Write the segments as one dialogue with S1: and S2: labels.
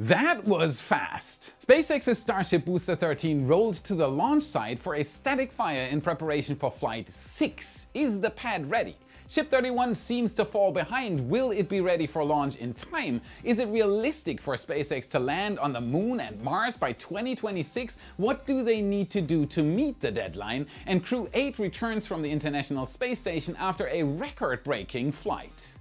S1: That was fast! SpaceX's Starship Booster 13 rolled to the launch site for a static fire in preparation for Flight 6. Is the pad ready? Ship 31 seems to fall behind. Will it be ready for launch in time? Is it realistic for SpaceX to land on the moon and Mars by 2026? What do they need to do to meet the deadline? And Crew 8 returns from the International Space Station after a record-breaking flight.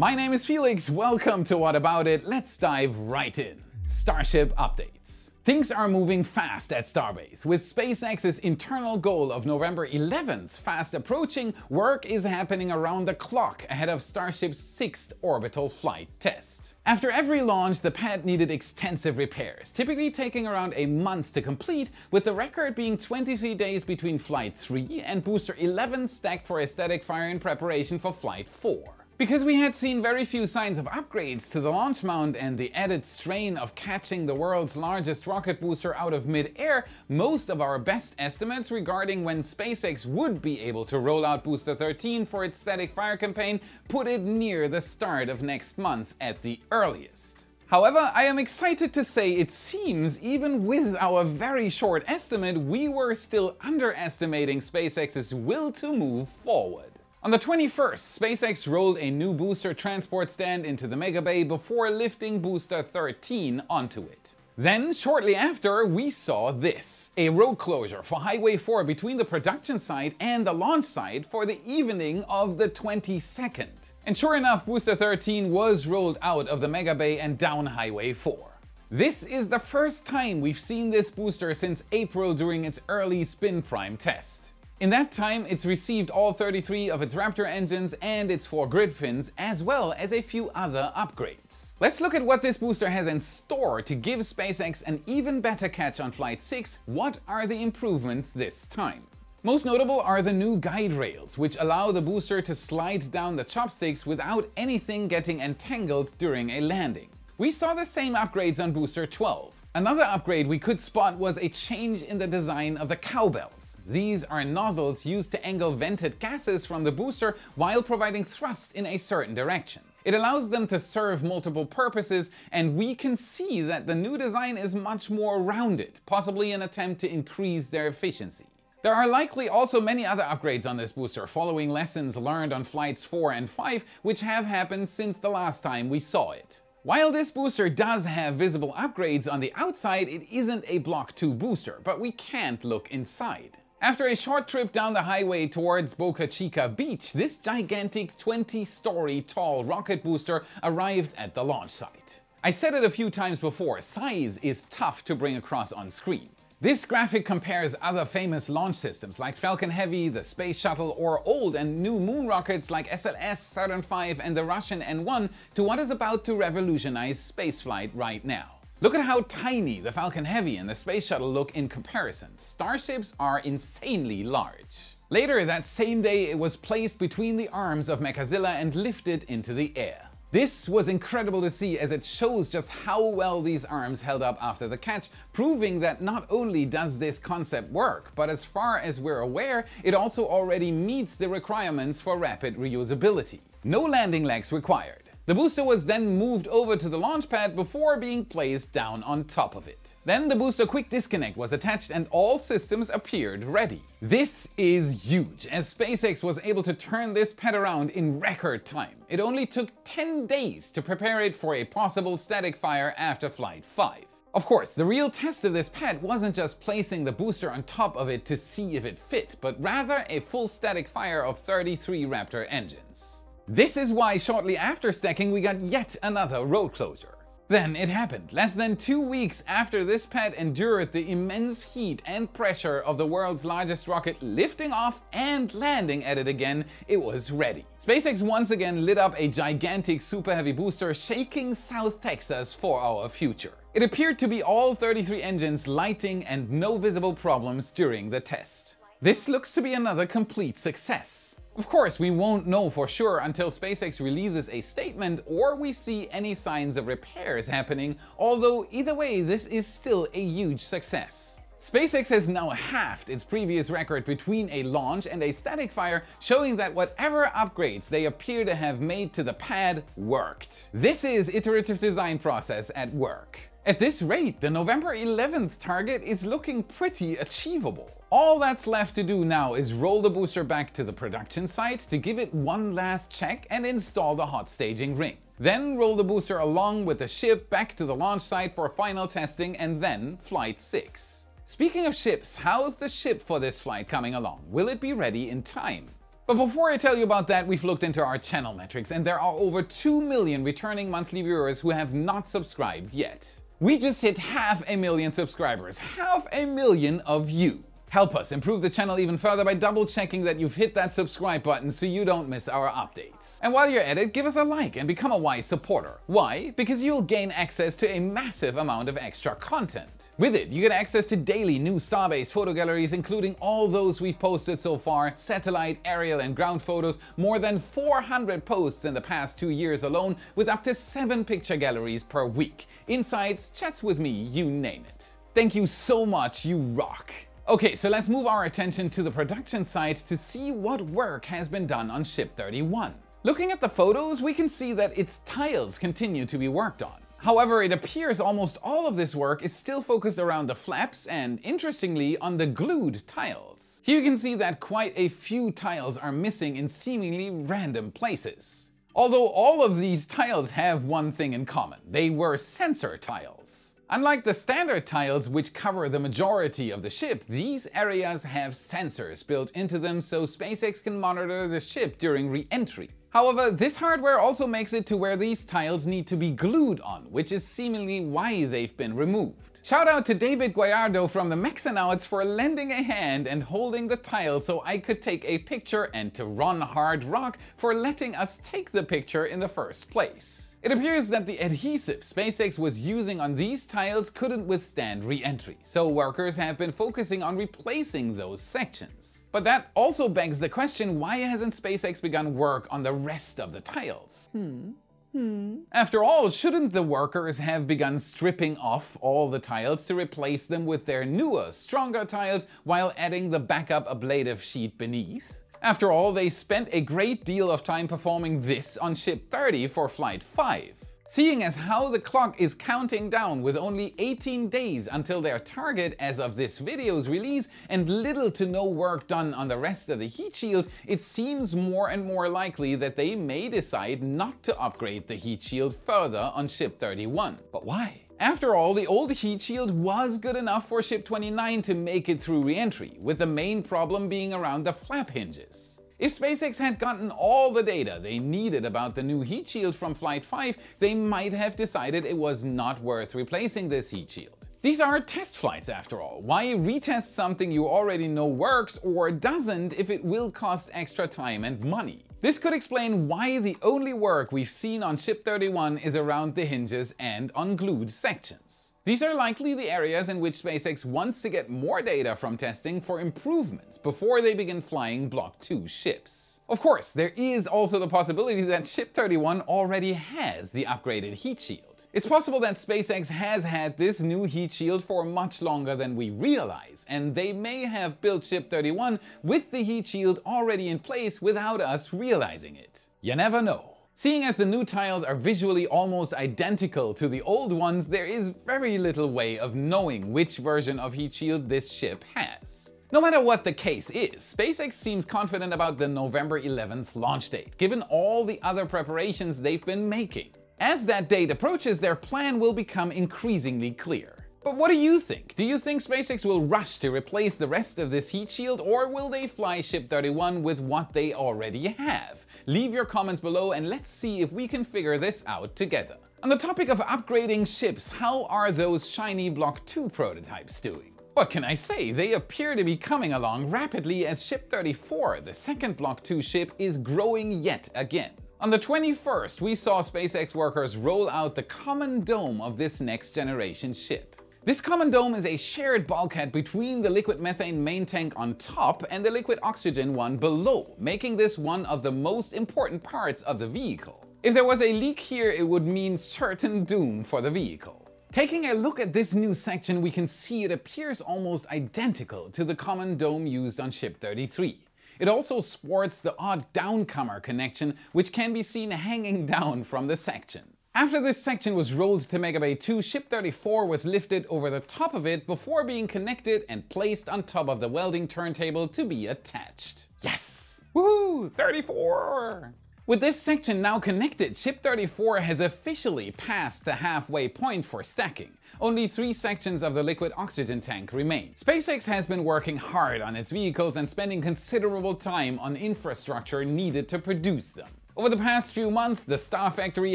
S1: My name is Felix, welcome to What About It, let's dive right in. Starship updates. Things are moving fast at Starbase. With SpaceX's internal goal of November 11th fast approaching, work is happening around the clock ahead of Starship's sixth orbital flight test. After every launch, the pad needed extensive repairs, typically taking around a month to complete, with the record being 23 days between Flight 3 and Booster 11 stacked for a static fire in preparation for Flight 4. Because we had seen very few signs of upgrades to the launch mount and the added strain of catching the world's largest rocket booster out of mid-air, most of our best estimates regarding when SpaceX would be able to roll out Booster 13 for its static fire campaign put it near the start of next month at the earliest. However, I am excited to say it seems even with our very short estimate, we were still underestimating SpaceX's will to move forward. On the 21st, SpaceX rolled a new booster transport stand into the Mega Bay before lifting Booster 13 onto it. Then, shortly after, we saw this. A road closure for Highway 4 between the production site and the launch site for the evening of the 22nd. And sure enough, Booster 13 was rolled out of the Mega Bay and down Highway 4. This is the first time we've seen this booster since April during its early spin prime test. In that time, it's received all 33 of its Raptor engines and its 4 grid fins, as well as a few other upgrades. Let's look at what this booster has in store to give SpaceX an even better catch on Flight 6. What are the improvements this time? Most notable are the new guide rails, which allow the booster to slide down the chopsticks without anything getting entangled during a landing. We saw the same upgrades on Booster 12. Another upgrade we could spot was a change in the design of the cowbells. These are nozzles used to angle vented gases from the booster while providing thrust in a certain direction. It allows them to serve multiple purposes, and we can see that the new design is much more rounded, possibly an attempt to increase their efficiency. There are likely also many other upgrades on this booster following lessons learned on flights 4 and 5 which have happened since the last time we saw it. While this booster does have visible upgrades on the outside, it isn't a Block 2 booster, but we can't look inside. After a short trip down the highway towards Boca Chica Beach, this gigantic 20-story tall rocket booster arrived at the launch site. I said it a few times before, size is tough to bring across on screen. This graphic compares other famous launch systems like Falcon Heavy, the Space Shuttle, or old and new moon rockets like SLS, Saturn V, and the Russian N1 to what is about to revolutionize spaceflight right now. Look at how tiny the Falcon Heavy and the Space Shuttle look in comparison. Starships are insanely large. Later that same day it was placed between the arms of Mechazilla and lifted into the air. This was incredible to see as it shows just how well these arms held up after the catch, proving that not only does this concept work, but as far as we're aware, it also already meets the requirements for rapid reusability. No landing legs required. The booster was then moved over to the launch pad before being placed down on top of it. Then the booster quick disconnect was attached and all systems appeared ready. This is huge, as SpaceX was able to turn this pad around in record time. It only took 10 days to prepare it for a possible static fire after Flight 5. Of course, the real test of this pad wasn't just placing the booster on top of it to see if it fit, but rather a full static fire of 33 Raptor engines. This is why shortly after stacking we got yet another road closure. Then it happened. Less than two weeks after this pad endured the immense heat and pressure of the world's largest rocket lifting off and landing at it again, it was ready. SpaceX once again lit up a gigantic super heavy booster shaking South Texas for our future. It appeared to be all 33 engines lighting and no visible problems during the test. This looks to be another complete success. Of course, we won't know for sure until SpaceX releases a statement or we see any signs of repairs happening, although either way this is still a huge success. SpaceX has now halved its previous record between a launch and a static fire, showing that whatever upgrades they appear to have made to the pad worked. This is iterative design process at work. At this rate, the November 11th target is looking pretty achievable. All that's left to do now is roll the booster back to the production site to give it one last check and install the hot staging ring. Then roll the booster along with the ship back to the launch site for final testing and then Flight 6. Speaking of ships, how's the ship for this flight coming along? Will it be ready in time? But before I tell you about that, we've looked into our channel metrics and there are over 2 million returning monthly viewers who have not subscribed yet. We just hit half a million subscribers, half a million of you. Help us improve the channel even further by double checking that you've hit that subscribe button so you don't miss our updates. And while you're at it, give us a like and become a wise supporter. Why? Because you'll gain access to a massive amount of extra content. With it, you get access to daily new Starbase photo galleries including all those we've posted so far, satellite, aerial and ground photos, more than 400 posts in the past two years alone with up to 7 picture galleries per week. Insights, chats with me, you name it. Thank you so much, you rock! Okay, so let's move our attention to the production site to see what work has been done on Ship 31. Looking at the photos, we can see that its tiles continue to be worked on. However, it appears almost all of this work is still focused around the flaps and, interestingly, on the glued tiles. Here you can see that quite a few tiles are missing in seemingly random places. Although all of these tiles have one thing in common, they were sensor tiles. Unlike the standard tiles which cover the majority of the ship, these areas have sensors built into them so SpaceX can monitor the ship during re-entry. However, this hardware also makes it to where these tiles need to be glued on, which is seemingly why they've been removed. Shout out to David Guayardo from the Mexanauts for lending a hand and holding the tile so I could take a picture and to Ron Hard Rock for letting us take the picture in the first place. It appears that the adhesive SpaceX was using on these tiles couldn't withstand re-entry, so workers have been focusing on replacing those sections. But that also begs the question why hasn't SpaceX begun work on the rest of the tiles? Hmm. Hmm. After all, shouldn't the workers have begun stripping off all the tiles to replace them with their newer, stronger tiles while adding the backup ablative sheet beneath? After all, they spent a great deal of time performing this on Ship 30 for Flight 5. Seeing as how the clock is counting down with only 18 days until their target as of this video's release and little to no work done on the rest of the heat shield, it seems more and more likely that they may decide not to upgrade the heat shield further on Ship 31. But why? After all, the old heat shield was good enough for Ship 29 to make it through re-entry, with the main problem being around the flap hinges. If SpaceX had gotten all the data they needed about the new heat shield from Flight 5, they might have decided it was not worth replacing this heat shield. These are test flights after all. Why retest something you already know works or doesn't if it will cost extra time and money? This could explain why the only work we've seen on Ship 31 is around the hinges and unglued sections. These are likely the areas in which SpaceX wants to get more data from testing for improvements before they begin flying Block 2 ships. Of course, there is also the possibility that Ship 31 already has the upgraded heat shield. It's possible that SpaceX has had this new heat shield for much longer than we realize, and they may have built Ship 31 with the heat shield already in place without us realizing it. You never know. Seeing as the new tiles are visually almost identical to the old ones, there is very little way of knowing which version of heat shield this ship has. No matter what the case is, SpaceX seems confident about the November 11th launch date, given all the other preparations they've been making. As that date approaches, their plan will become increasingly clear. But what do you think? Do you think SpaceX will rush to replace the rest of this heat shield or will they fly Ship 31 with what they already have? Leave your comments below and let's see if we can figure this out together. On the topic of upgrading ships, how are those shiny Block 2 prototypes doing? What can I say? They appear to be coming along rapidly as Ship 34, the second Block 2 ship, is growing yet again. On the 21st, we saw SpaceX workers roll out the common dome of this next generation ship. This common dome is a shared bulkhead between the liquid methane main tank on top and the liquid oxygen one below, making this one of the most important parts of the vehicle. If there was a leak here, it would mean certain doom for the vehicle. Taking a look at this new section, we can see it appears almost identical to the common dome used on Ship 33. It also sports the odd downcomer connection, which can be seen hanging down from the section. After this section was rolled to Megabay 2, Ship 34 was lifted over the top of it before being connected and placed on top of the welding turntable to be attached. Yes! Woohoo! 34! With this section now connected, Ship 34 has officially passed the halfway point for stacking. Only three sections of the liquid oxygen tank remain. SpaceX has been working hard on its vehicles and spending considerable time on infrastructure needed to produce them. Over the past few months, the Star Factory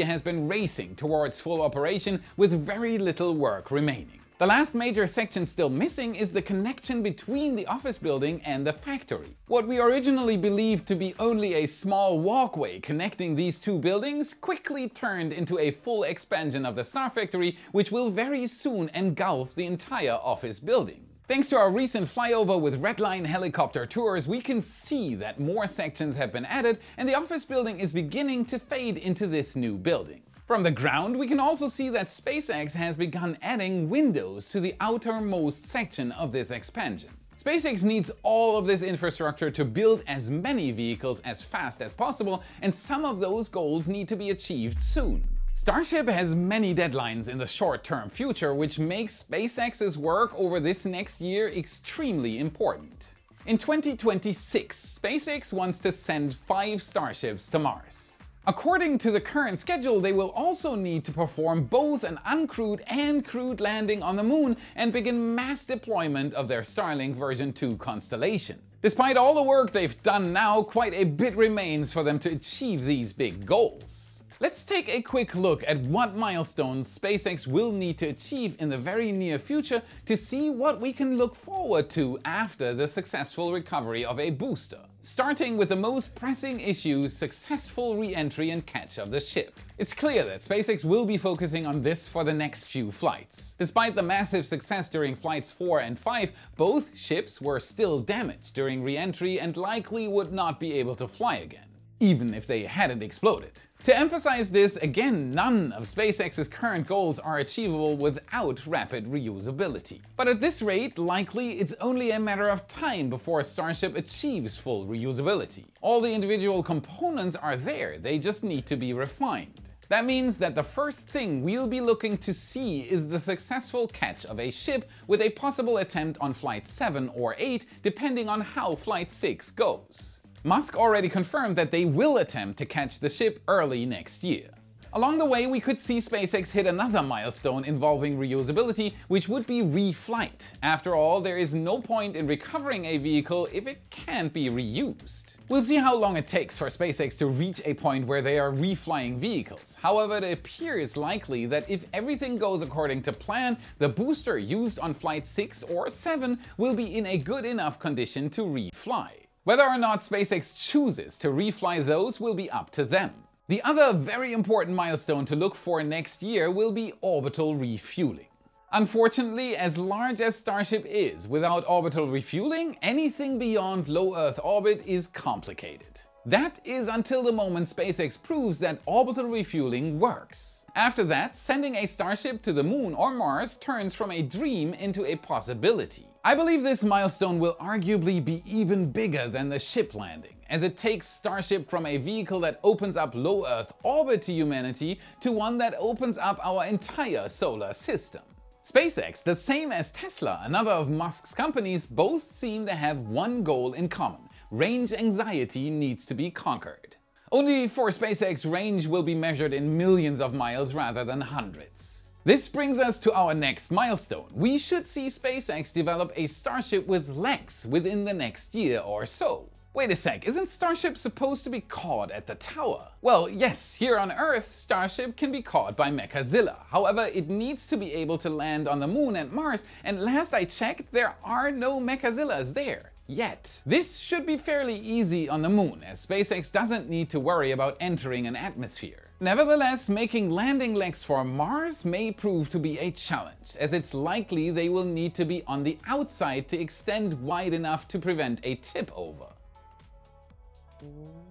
S1: has been racing towards full operation with very little work remaining. The last major section still missing is the connection between the office building and the factory. What we originally believed to be only a small walkway connecting these two buildings quickly turned into a full expansion of the Star Factory, which will very soon engulf the entire office building. Thanks to our recent flyover with Redline helicopter tours, we can see that more sections have been added and the office building is beginning to fade into this new building. From the ground, we can also see that SpaceX has begun adding windows to the outermost section of this expansion. SpaceX needs all of this infrastructure to build as many vehicles as fast as possible, and some of those goals need to be achieved soon. Starship has many deadlines in the short-term future, which makes SpaceX's work over this next year extremely important. In 2026, SpaceX wants to send five Starships to Mars. According to the current schedule, they will also need to perform both an uncrewed and crewed landing on the moon and begin mass deployment of their Starlink version 2 constellation. Despite all the work they've done now, quite a bit remains for them to achieve these big goals. Let's take a quick look at what milestones SpaceX will need to achieve in the very near future to see what we can look forward to after the successful recovery of a booster. Starting with the most pressing issue, successful re-entry and catch of the ship. It's clear that SpaceX will be focusing on this for the next few flights. Despite the massive success during flights 4 and 5, both ships were still damaged during re-entry and likely would not be able to fly again, even if they hadn't exploded. To emphasize this, again, none of SpaceX's current goals are achievable without rapid reusability. But at this rate, likely it's only a matter of time before Starship achieves full reusability. All the individual components are there, they just need to be refined. That means that the first thing we'll be looking to see is the successful catch of a ship with a possible attempt on Flight 7 or 8 depending on how Flight 6 goes. Musk already confirmed that they will attempt to catch the ship early next year. Along the way, we could see SpaceX hit another milestone involving reusability, which would be reflight. After all, there is no point in recovering a vehicle if it can't be reused. We'll see how long it takes for SpaceX to reach a point where they are reflying vehicles. However, it appears likely that if everything goes according to plan, the booster used on Flight 6 or 7 will be in a good enough condition to refly. Whether or not SpaceX chooses to refly those will be up to them. The other very important milestone to look for next year will be orbital refueling. Unfortunately, as large as Starship is, without orbital refueling, anything beyond low Earth orbit is complicated. That is until the moment SpaceX proves that orbital refueling works. After that, sending a Starship to the Moon or Mars turns from a dream into a possibility. I believe this milestone will arguably be even bigger than the ship landing, as it takes Starship from a vehicle that opens up low Earth orbit to humanity to one that opens up our entire solar system. SpaceX, the same as Tesla, another of Musk's companies, both seem to have one goal in common. Range anxiety needs to be conquered. Only for SpaceX, range will be measured in millions of miles rather than hundreds. This brings us to our next milestone. We should see SpaceX develop a Starship with legs within the next year or so. Wait a sec, isn't Starship supposed to be caught at the tower? Well, yes, here on Earth, Starship can be caught by Mechazilla. However, it needs to be able to land on the Moon and Mars, and last I checked, there are no Mechazillas there. Yet. This should be fairly easy on the Moon, as SpaceX doesn't need to worry about entering an atmosphere. Nevertheless, making landing legs for Mars may prove to be a challenge, as it's likely they will need to be on the outside to extend wide enough to prevent a tip over.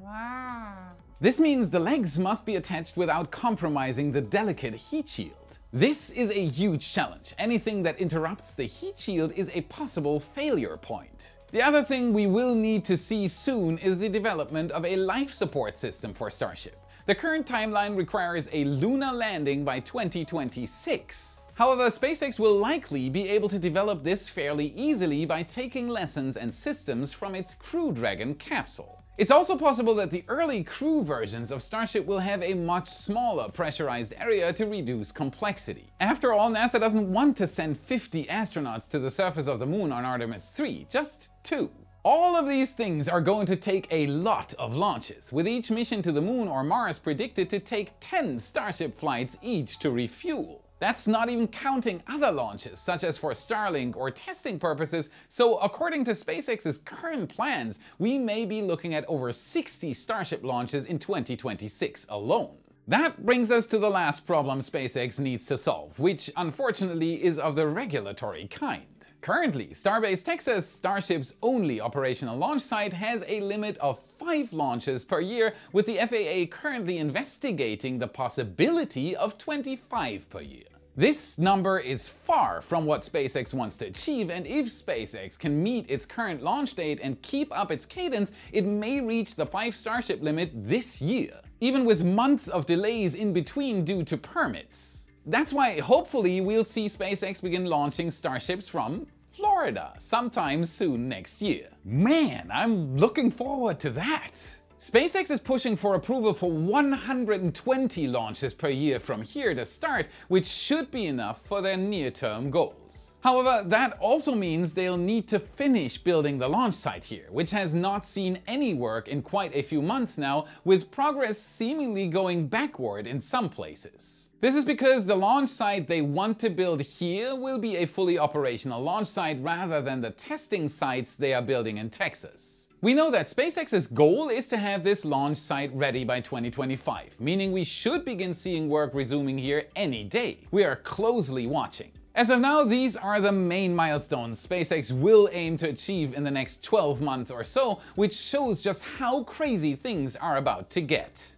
S1: Wow. This means the legs must be attached without compromising the delicate heat shield. This is a huge challenge. Anything that interrupts the heat shield is a possible failure point. The other thing we will need to see soon is the development of a life support system for Starship. The current timeline requires a lunar landing by 2026. However, SpaceX will likely be able to develop this fairly easily by taking lessons and systems from its Crew Dragon capsule. It's also possible that the early crew versions of Starship will have a much smaller pressurized area to reduce complexity. After all, NASA doesn't want to send 50 astronauts to the surface of the moon on Artemis 3, just two. All of these things are going to take a lot of launches, with each mission to the moon or Mars predicted to take 10 Starship flights each to refuel. That's not even counting other launches, such as for Starlink or testing purposes, so according to SpaceX's current plans, we may be looking at over 60 Starship launches in 2026 alone. That brings us to the last problem SpaceX needs to solve, which unfortunately is of the regulatory kind. Currently, Starbase Texas, Starship's only operational launch site, has a limit of 5 launches per year, with the FAA currently investigating the possibility of 25 per year. This number is far from what SpaceX wants to achieve, and if SpaceX can meet its current launch date and keep up its cadence, it may reach the 5 Starship limit this year, even with months of delays in between due to permits. That's why hopefully we'll see SpaceX begin launching Starships from Florida sometime soon next year. Man, I'm looking forward to that. SpaceX is pushing for approval for 120 launches per year from here to start, which should be enough for their near-term goals. However, that also means they'll need to finish building the launch site here, which has not seen any work in quite a few months now, with progress seemingly going backward in some places. This is because the launch site they want to build here will be a fully operational launch site rather than the testing sites they are building in Texas. We know that SpaceX's goal is to have this launch site ready by 2025, meaning we should begin seeing work resuming here any day. We are closely watching. As of now, these are the main milestones SpaceX will aim to achieve in the next 12 months or so, which shows just how crazy things are about to get.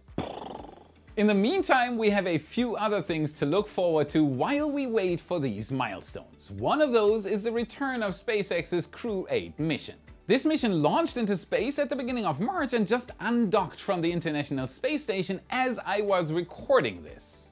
S1: In the meantime, we have a few other things to look forward to while we wait for these milestones. One of those is the return of SpaceX's Crew 8 mission. This mission launched into space at the beginning of March and just undocked from the International Space Station as I was recording this.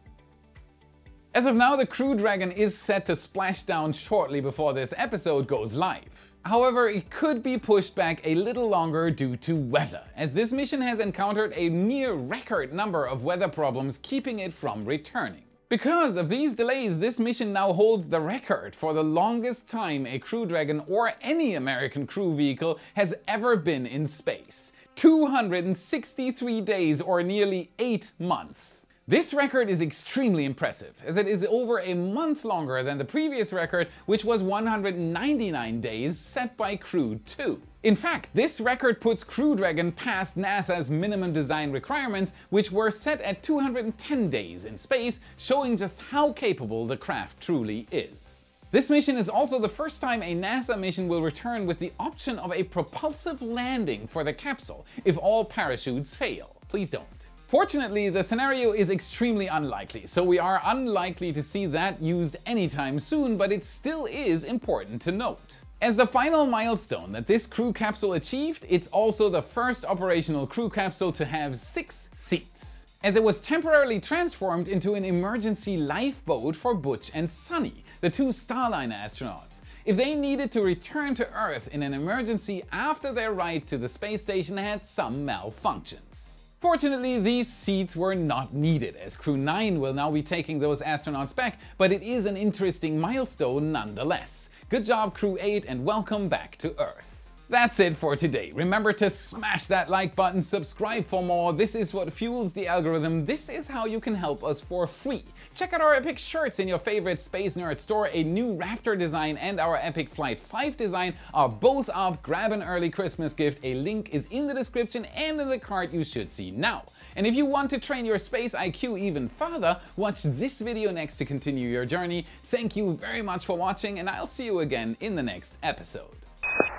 S1: As of now, the Crew Dragon is set to splash down shortly before this episode goes live. However, it could be pushed back a little longer due to weather, as this mission has encountered a near record number of weather problems keeping it from returning. Because of these delays, this mission now holds the record for the longest time a Crew Dragon or any American crew vehicle has ever been in space. 263 days or nearly 8 months. This record is extremely impressive, as it is over a month longer than the previous record, which was 199 days set by Crew 2. In fact, this record puts Crew Dragon past NASA's minimum design requirements, which were set at 210 days in space, showing just how capable the craft truly is. This mission is also the first time a NASA mission will return with the option of a propulsive landing for the capsule if all parachutes fail. Please don't. Fortunately, the scenario is extremely unlikely, so we are unlikely to see that used anytime soon, but it still is important to note. As the final milestone that this crew capsule achieved, it's also the first operational crew capsule to have six seats. As it was temporarily transformed into an emergency lifeboat for Butch and Suni, the two Starliner astronauts, if they needed to return to Earth in an emergency after their ride to the space station had some malfunctions. Fortunately, these seats were not needed, as Crew 9 will now be taking those astronauts back, but it is an interesting milestone nonetheless. Good job Crew 8 and welcome back to Earth. That's it for today. Remember to smash that like button, subscribe for more. This is what fuels the algorithm. This is how you can help us for free. Check out our epic shirts in your favorite Space Nerd store. A new Raptor design and our epic Flight 5 design are both up. Grab an early Christmas gift. A link is in the description and in the card you should see now. And if you want to train your space IQ even further, watch this video next to continue your journey. Thank you very much for watching and I'll see you again in the next episode.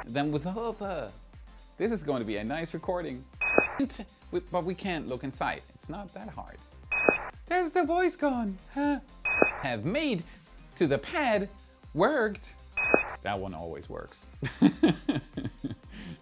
S1: Then with her. This is going to be a nice recording. but we can't look inside. It's not that hard. There's the voice gone. Huh? Have made to the pad worked. That one always works.